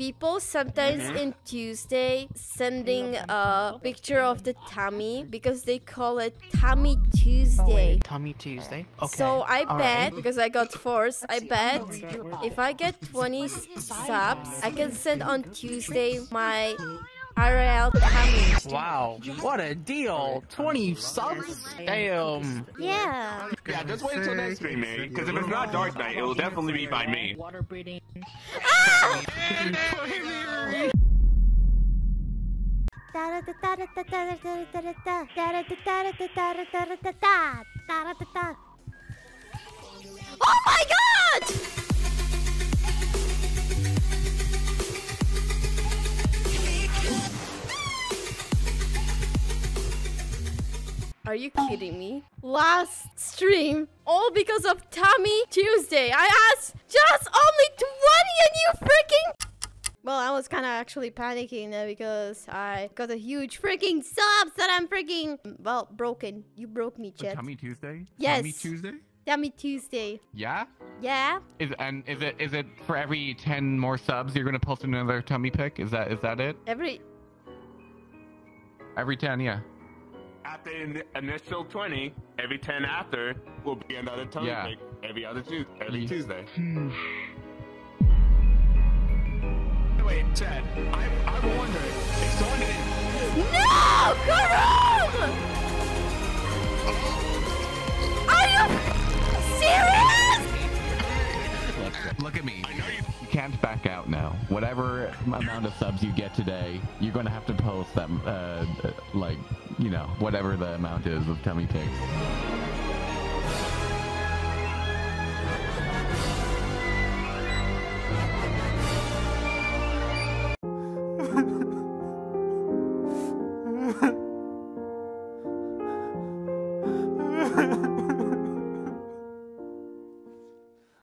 people sometimes Mm-hmm. in Tuesday sending a picture of the tummy because they call it Tummy Tuesday. Tummy Tuesday. Okay. So I All bet right. because I got forced, I bet if I get 20 subs, I can send on Tuesday my RL tummy. Wow, what a deal! 20 subs? Damn. Yeah. Yeah, just wait until next stream, man. Because if it's not Dark Knight, it will definitely be by me. Oh my god! Are you kidding me? Last stream, all because of Tummy Tuesday. I asked just only 20 and you freaking. Well, I was kind of actually panicking uh, because I got a huge freaking subs that I'm freaking. Well, broken. You broke me, The Chet. Tummy Tuesday? Yes. Tummy Tuesday? Tommy Tuesday. Yeah? Yeah? Is and is it is it for every ten more subs you're gonna post another tummy pic? Is that is that it? Every. Every ten, yeah. After the initial 20, every 10 after will be another tummy Yeah. pick every other Tuesday. Every Tuesday. Wait, Chad, I, I wonder if someone didn't No! Karun! Are you serious? Look, look at me. You can't back out now. Whatever amount of subs you get today, you're gonna have to post them, uh, uh, like, you know, whatever the amount is of tummy pics. time.